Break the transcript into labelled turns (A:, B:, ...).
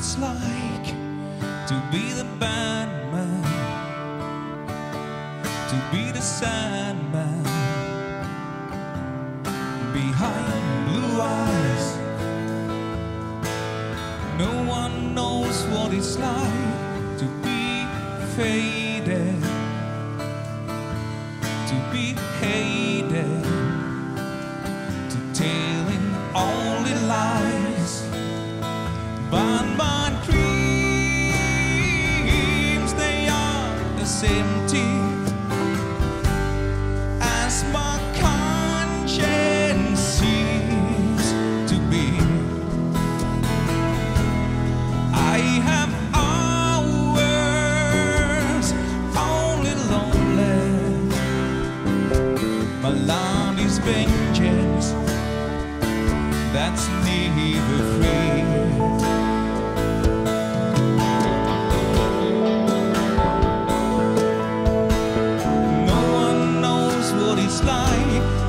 A: it's like to be the bad man, to be the sad man. Behind blue eyes, no one knows what it's like to be faded, to be hated, to telling only lies. My land is vengeance that's neither free. No one knows what it's like.